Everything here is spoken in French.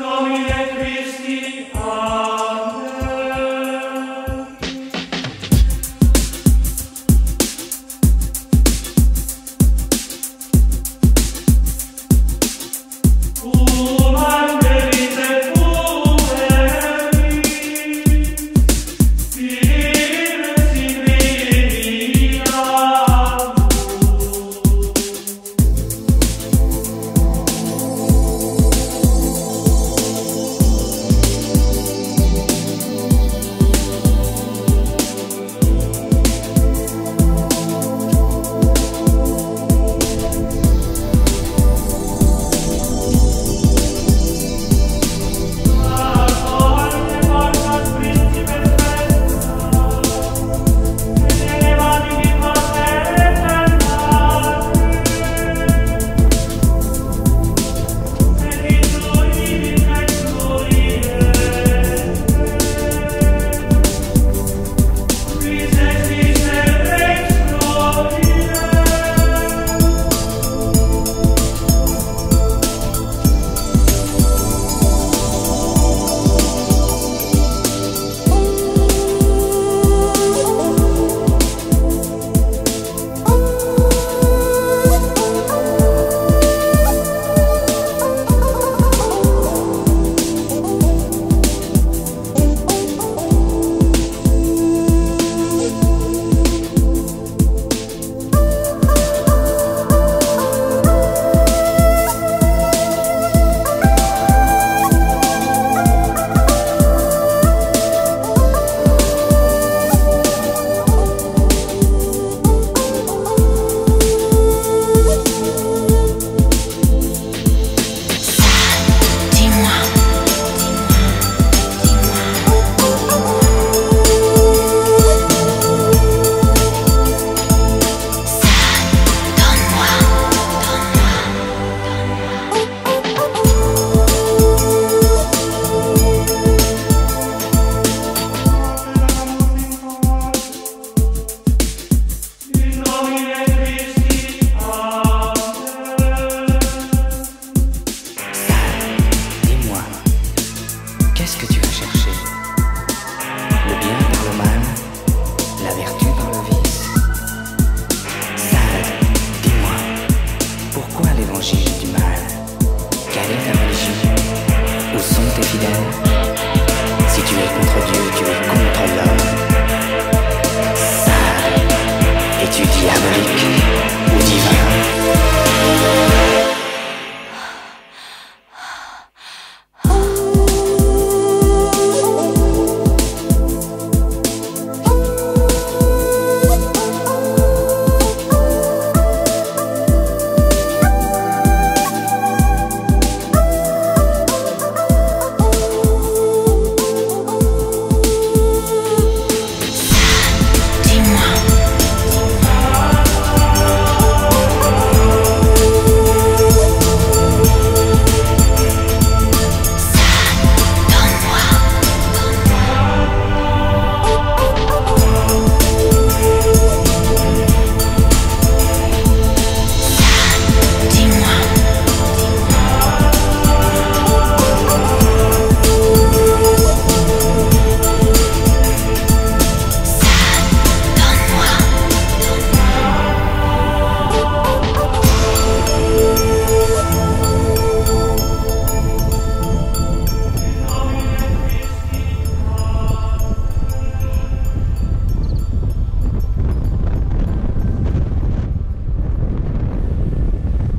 in si tu écoutes.